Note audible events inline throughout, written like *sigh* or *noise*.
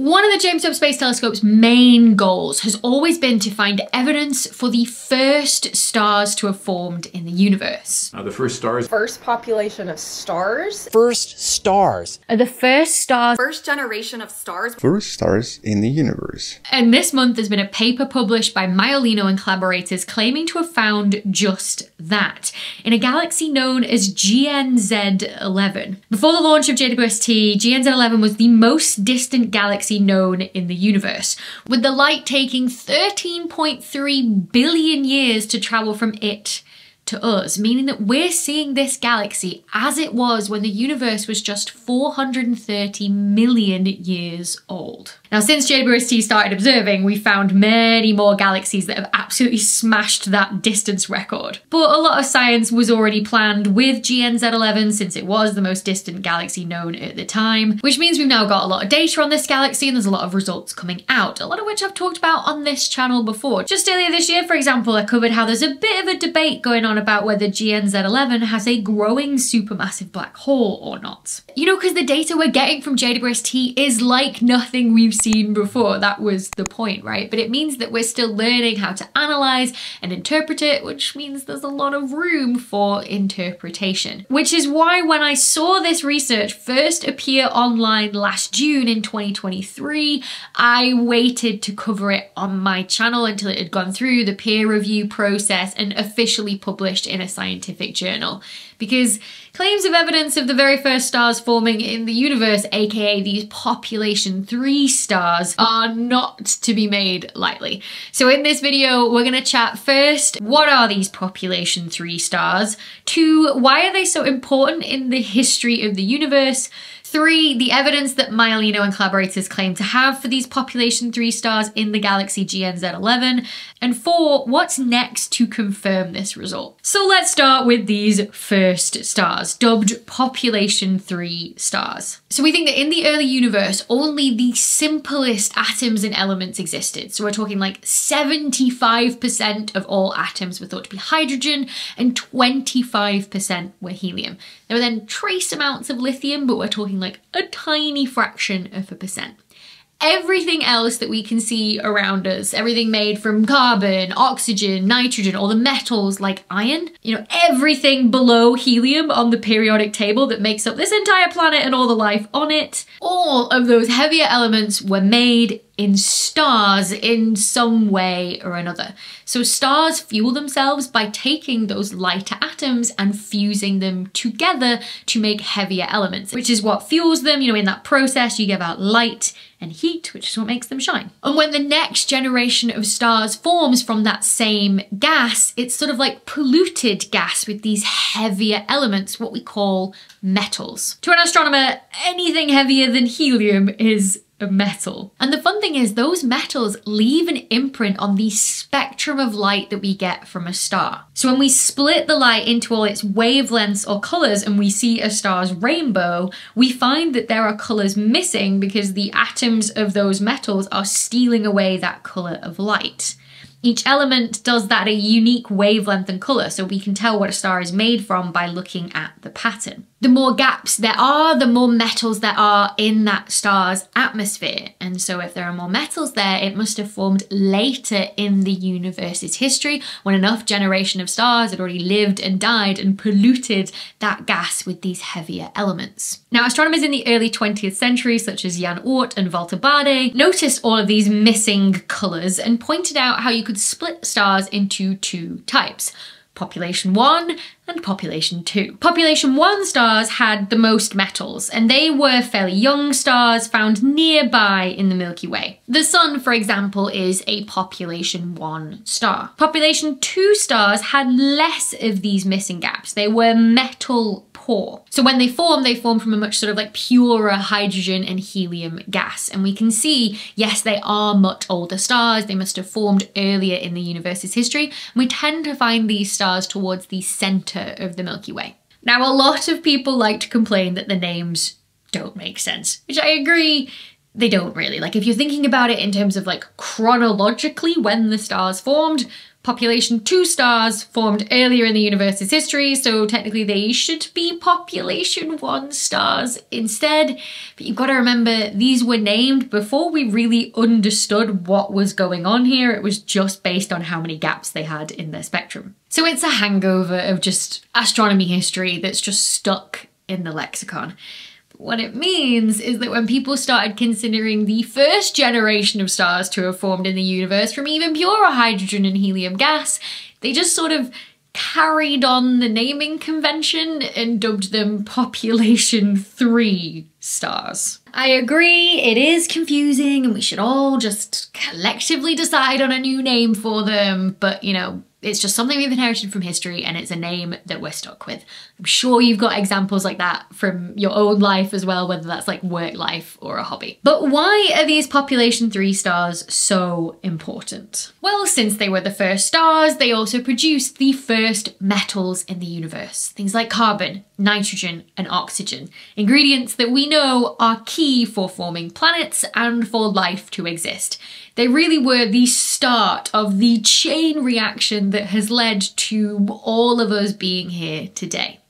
One of the James Webb Space Telescope's main goals has always been to find evidence for the first stars to have formed in the universe. Uh, the first stars. First population of stars. First stars. Are the first stars. First generation of stars. First stars in the universe. And this month there's been a paper published by Maiolino and collaborators claiming to have found just that in a galaxy known as GN-z11. Before the launch of JWST, GN-z11 was the most distant galaxy galaxy known in the universe, with the light taking 13.3 billion years to travel from it to us, meaning that we're seeing this galaxy as it was when the universe was just 430 million years old. Now, since JWST started observing, we found many more galaxies that have absolutely smashed that distance record. But a lot of science was already planned with GN-z11 since it was the most distant galaxy known at the time, which means we've now got a lot of data on this galaxy and there's a lot of results coming out, a lot of which I've talked about on this channel before. Just earlier this year, for example, I covered how there's a bit of a debate going on about whether GN-z11 has a growing supermassive black hole or not. You know, because the data we're getting from JWST is like nothing we've seen before. That was the point, right? But it means that we're still learning how to analyze and interpret it, which means there's a lot of room for interpretation. Which is why when I saw this research first appear online last June in 2023, I waited to cover it on my channel until it had gone through the peer review process and officially published in a scientific journal because claims of evidence of the very first stars forming in the universe, aka these population 3 stars, are not to be made lightly. So in this video, we're to chat first, what are these population 3 stars? Two, why are they so important in the history of the universe? Three, the evidence that Maiolino and collaborators claim to have for these population three stars in the galaxy GN-z11. And four, what's next to confirm this result? So let's start with these first stars, dubbed population three stars. So we think that in the early universe, only the simplest atoms and elements existed. So we're talking like 75% of all atoms were thought to be hydrogen and 25% were helium. There were then trace amounts of lithium, but we're talking like a tiny fraction of a percent. Everything else that we can see around us, everything made from carbon, oxygen, nitrogen, all the metals like iron, you know, everything below helium on the periodic table that makes up this entire planet and all the life on it, all of those heavier elements were made in stars in some way or another. So stars fuel themselves by taking those lighter atoms and fusing them together to make heavier elements, which is what fuels them. You know, in that process, you give out light and heat, which is what makes them shine. And when the next generation of stars forms from that same gas, it's sort of like polluted gas with these heavier elements, what we call metals. To an astronomer, anything heavier than helium is a metal. And the fun thing is those metals leave an imprint on the spectrum of light that we get from a star. So when we split the light into all its wavelengths or colors and we see a star's rainbow, we find that there are colors missing because the atoms of those metals are stealing away that color of light. Each element does that at a unique wavelength and colour, so we can tell what a star is made from by looking at the pattern. The more gaps there are, the more metals there are in that star's atmosphere. And so if there are more metals there, it must have formed later in the universe's history when enough generation of stars had already lived and died and polluted that gas with these heavier elements. Now, astronomers in the early 20th century, such as Jan Oort and Walter Baade, noticed all of these missing colours and pointed out how you could split stars into two types population 1 and population 2. Population 1 stars had the most metals and they were fairly young stars found nearby in the Milky Way. The Sun, for example, is a population 1 star. Population 2 stars had less of these missing gaps. They were metal poor. So when they form, they form from a much sort of like purer hydrogen and helium gas. And we can see, yes, they are much older stars. They must have formed earlier in the universe's history. And we tend to find these stars towards the center of the Milky Way. Now, a lot of people like to complain that the names don't make sense, which I agree they don't really. Like if you're thinking about it in terms of like chronologically when the stars formed, Population 2 stars formed earlier in the universe's history, so technically they should be Population 1 stars instead. But you've got to remember, these were named before we really understood what was going on here. It was just based on how many gaps they had in their spectrum. So it's a hangover of just astronomy history that's just stuck in the lexicon. What it means is that when people started considering the first generation of stars to have formed in the universe from even purer hydrogen and helium gas, they just sort of carried on the naming convention and dubbed them Population 3 stars. I agree, it is confusing and we should all just collectively decide on a new name for them, but you know, it's just something we've inherited from history and it's a name that we're stuck with. I'm sure you've got examples like that from your own life as well, whether that's like work life or a hobby. But why are these population three stars so important? Well, since they were the first stars, they also produced the first metals in the universe. Things like carbon, nitrogen, and oxygen. Ingredients that we know are key for forming planets and for life to exist. They really were the start of the chain reaction that has led to all of us being here today.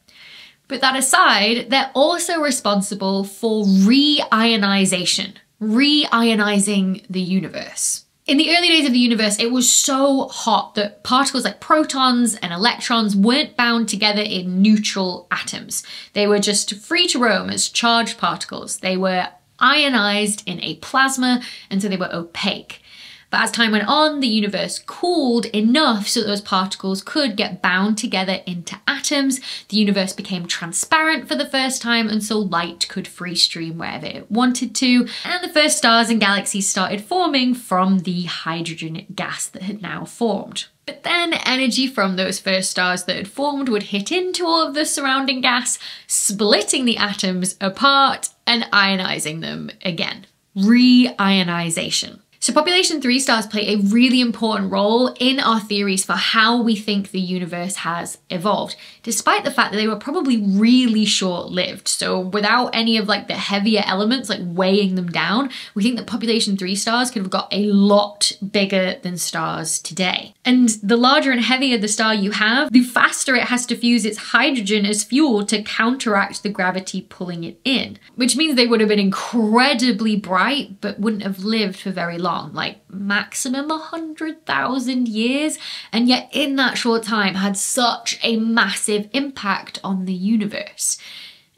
But that aside, they're also responsible for re-ionization, re-ionizing the universe. In the early days of the universe, it was so hot that particles like protons and electrons weren't bound together in neutral atoms. They were just free to roam as charged particles. They were ionized in a plasma, and so they were opaque. But as time went on, the universe cooled enough so those particles could get bound together into atoms. The universe became transparent for the first time, and so light could free stream wherever it wanted to. And the first stars and galaxies started forming from the hydrogen gas that had now formed. But then energy from those first stars that had formed would hit into all of the surrounding gas, splitting the atoms apart and ionizing them again. Re-ionization. So population three stars play a really important role in our theories for how we think the universe has evolved, despite the fact that they were probably really short-lived. So without any of like the heavier elements like weighing them down, we think that population three stars could have got a lot bigger than stars today. And the larger and heavier the star you have, the faster it has to fuse its hydrogen as fuel to counteract the gravity pulling it in, which means they would have been incredibly bright but wouldn't have lived for very long long, like maximum 100,000 years, and yet in that short time had such a massive impact on the universe.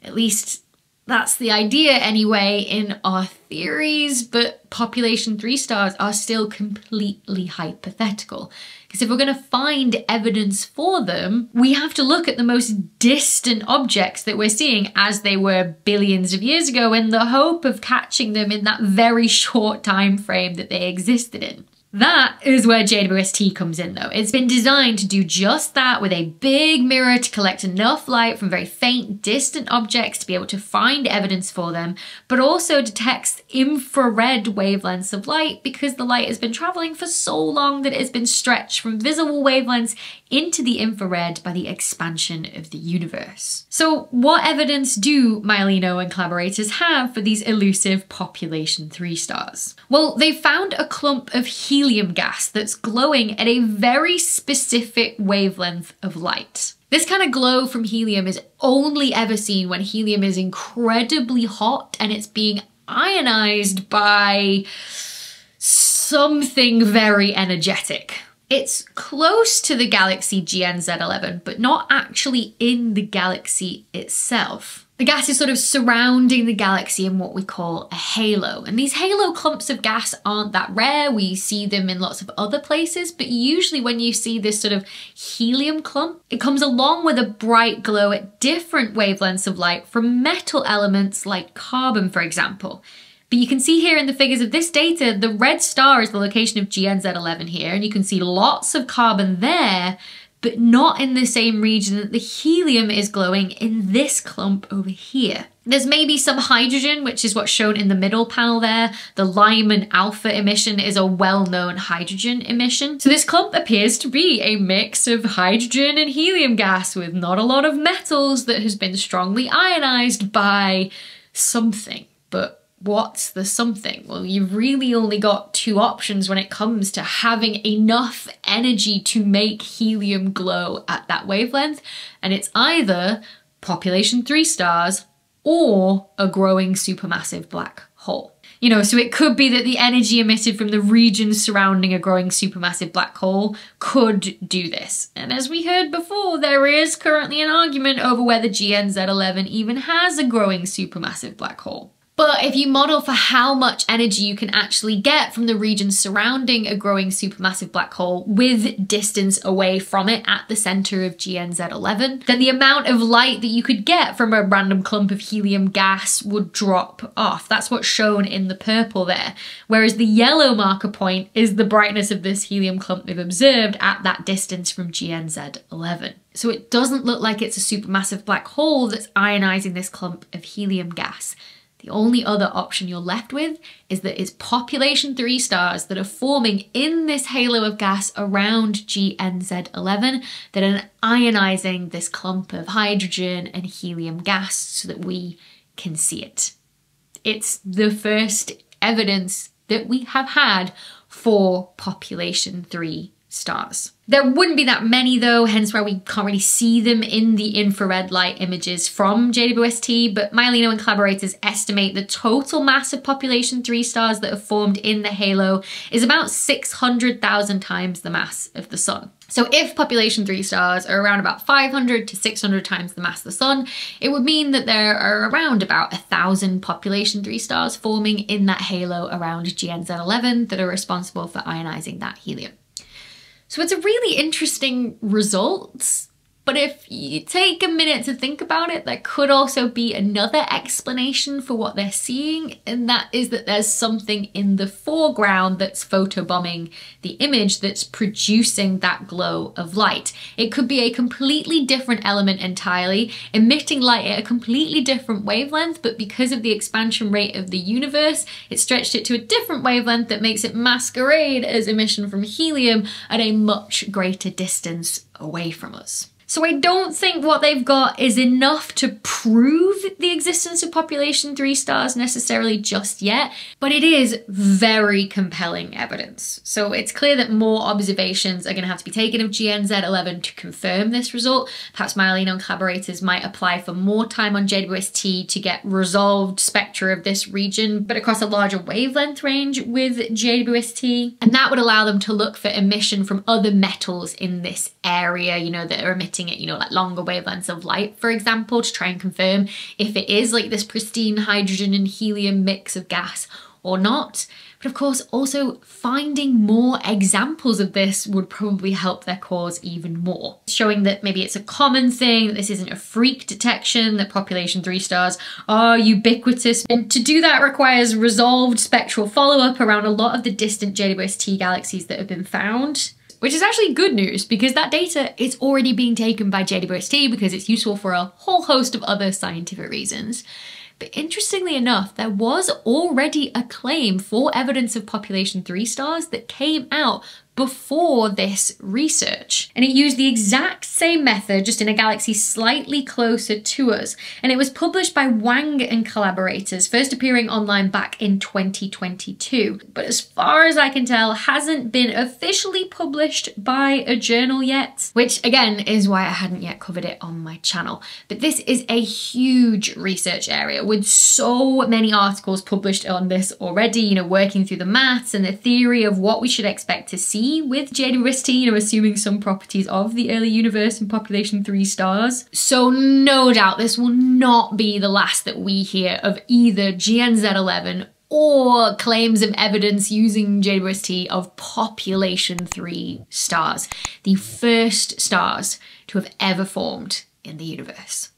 At least that's the idea anyway in our theories, but population three stars are still completely hypothetical. Because if we're going to find evidence for them, we have to look at the most distant objects that we're seeing as they were billions of years ago in the hope of catching them in that very short *laughs* time frame that they existed in. That is where JWST comes in though. It's been designed to do just that with a big mirror to collect enough light from very faint, distant objects to be able to find evidence for them, but also detects infrared wavelengths of light because the light has been traveling for so long that it has been stretched from visible wavelengths into the infrared by the expansion of the universe. So what evidence do Maiolino and collaborators have for these elusive population 3 stars? Well, they found a clump of helium gas that's glowing at a very specific wavelength of light. This kind of glow from helium is only ever seen when helium is incredibly hot and it's being ionized by something very energetic. It's close to the galaxy GN-z11, but not actually in the galaxy itself. The gas is sort of surrounding the galaxy in what we call a halo. And these halo clumps of gas aren't that rare. We see them in lots of other places, but usually when you see this sort of helium clump, it comes along with a bright glow at different wavelengths of light from metal elements like carbon, for example. But you can see here in the figures of this data, the red star is the location of GN-z11 here, and you can see lots of carbon there, but not in the same region that the helium is glowing in this clump over here. There's maybe some hydrogen, which is what's shown in the middle panel there. The Lyman alpha emission is a well-known hydrogen emission. So this clump appears to be a mix of hydrogen and helium gas with not a lot of metals that has been strongly ionized by something. But what's the something? Well, you've really only got two options when it comes to having enough energy to make helium glow at that wavelength, and it's either population three stars or a growing supermassive black hole. You know, so it could be that the energy emitted from the region surrounding a growing supermassive black hole could do this. And as we heard before, there is currently an argument over whether GN-z11 even has a growing supermassive black hole. But if you model for how much energy you can actually get from the region surrounding a growing supermassive black hole with distance away from it at the center of GN-z11, then the amount of light that you could get from a random clump of helium gas would drop off. That's what's shown in the purple there. Whereas the yellow marker point is the brightness of this helium clump they've observed at that distance from GN-z11. So it doesn't look like it's a supermassive black hole that's ionizing this clump of helium gas. The only other option you're left with is that it's population 3 stars that are forming in this halo of gas around GN-z11 that are ionizing this clump of hydrogen and helium gas so that we can see it. It's the first evidence that we have had for population 3 stars. There wouldn't be that many though, hence why we can't really see them in the infrared light images from JWST, but Maiolino and collaborators estimate the total mass of population 3 stars that have formed in the halo is about 600,000 times the mass of the sun. So if population 3 stars are around about 500 to 600 times the mass of the sun, it would mean that there are around about a thousand population 3 stars forming in that halo around GN-z11 that are responsible for ionizing that helium. So it's a really interesting result but if you take a minute to think about it, there could also be another explanation for what they're seeing, and that is that there's something in the foreground that's photobombing the image that's producing that glow of light. It could be a completely different element entirely, emitting light at a completely different wavelength, but because of the expansion rate of the universe, it stretched it to a different wavelength that makes it masquerade as emission from helium at a much greater distance away from us. So I don't think what they've got is enough to prove the existence of population three stars necessarily just yet, but it is very compelling evidence. So it's clear that more observations are going to have to be taken of GN-z11 to confirm this result. Perhaps Maiolino and collaborators might apply for more time on JWST to get resolved spectra of this region, but across a larger wavelength range with JWST. And that would allow them to look for emission from other metals in this area, you know, that are emitting looking at, you know, like longer wavelengths of light, for example, to try and confirm if it is like this pristine hydrogen and helium mix of gas or not. But of course, also finding more examples of this would probably help their cause even more. Showing that maybe it's a common thing, that this isn't a freak detection, that population three stars are ubiquitous. And to do that requires resolved spectral follow-up around a lot of the distant JWST galaxies that have been found which is actually good news because that data is already being taken by JWST because it's useful for a whole host of other scientific reasons. But interestingly enough, there was already a claim for evidence of population 3 stars that came out before this research. And it used the exact same method, just in a galaxy slightly closer to us. And it was published by Wang and collaborators, first appearing online back in 2022. But as far as I can tell, hasn't been officially published by a journal yet, which again is why I hadn't yet covered it on my channel. But this is a huge research area with so many articles published on this already, you know, working through the maths and the theory of what we should expect to see with JWST, you know, assuming some properties of the early universe and population three stars. So no doubt this will not be the last that we hear of either GN-z11 or claims of evidence using JWST of population 3 stars, the first stars to have ever formed in the universe.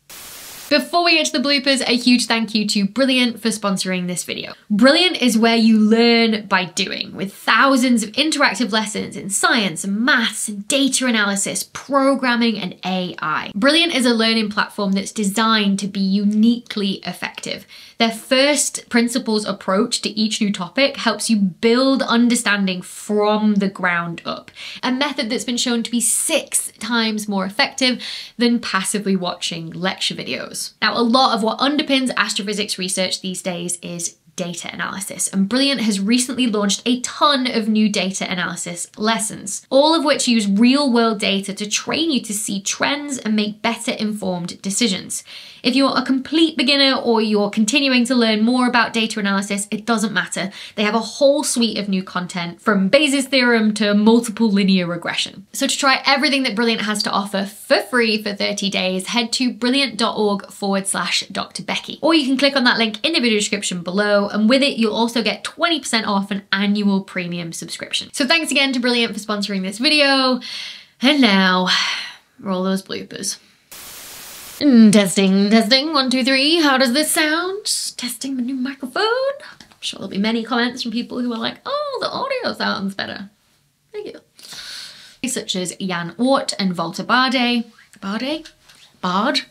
Before we get to the bloopers, a huge thank you to Brilliant for sponsoring this video. Brilliant is where you learn by doing, with thousands of interactive lessons in science maths data analysis, programming and AI. Brilliant is a learning platform that's designed to be uniquely effective. Their first principles approach to each new topic helps you build understanding from the ground up, a method that's been shown to be six times more effective than passively watching lecture videos. Now, a lot of what underpins astrophysics research these days is data analysis. And Brilliant has recently launched a ton of new data analysis lessons, all of which use real world data to train you to see trends and make better informed decisions. If you're a complete beginner or you're continuing to learn more about data analysis, it doesn't matter. They have a whole suite of new content from Bayes' theorem to multiple linear regression. So to try everything that Brilliant has to offer for free for 30 days, head to brilliant.org forward slash Dr. Becky. Or you can click on that link in the video description below, and with it, you'll also get 20% off an annual premium subscription. So thanks again to Brilliant for sponsoring this video. And now, roll those bloopers. Mm, testing, testing, one, two, three. How does this sound? Testing the new microphone. I'm sure there'll be many comments from people who are like, oh, the audio sounds better. Thank you. Such as Jan Oort and Walter Baade. Bade? Bard?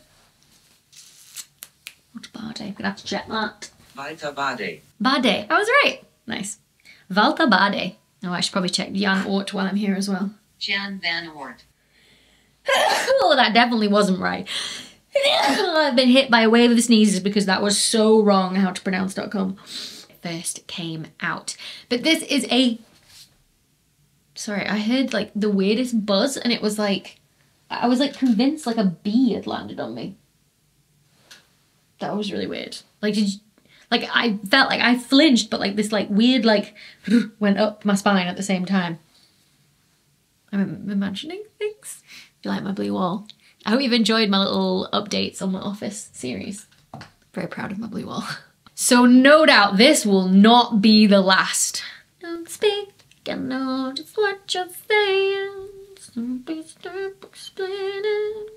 Walter Bade. I'm gonna have to check that. Walter Bade. Bade. I was right. Nice. Walter Bade. Oh, I should probably check Jan Ort while I'm here as well. Jan van Ort. *laughs* oh, that definitely wasn't right. *laughs* I've been hit by a wave of the sneezes because that was so wrong how to pronounce.com first came out. But this is a sorry, I heard like the weirdest buzz and it was like I was like convinced like a bee had landed on me. That was really weird. Like did you, like I felt like I flinched but like this like weird like *laughs* went up my spine at the same time. I'm imagining things. Do you like my blue wall? I hope you've enjoyed my little updates on my Office series. Very proud of my blue wall. *laughs* So no doubt this will not be the last. Don't speak, I know just what you're saying. Don't be stop explaining.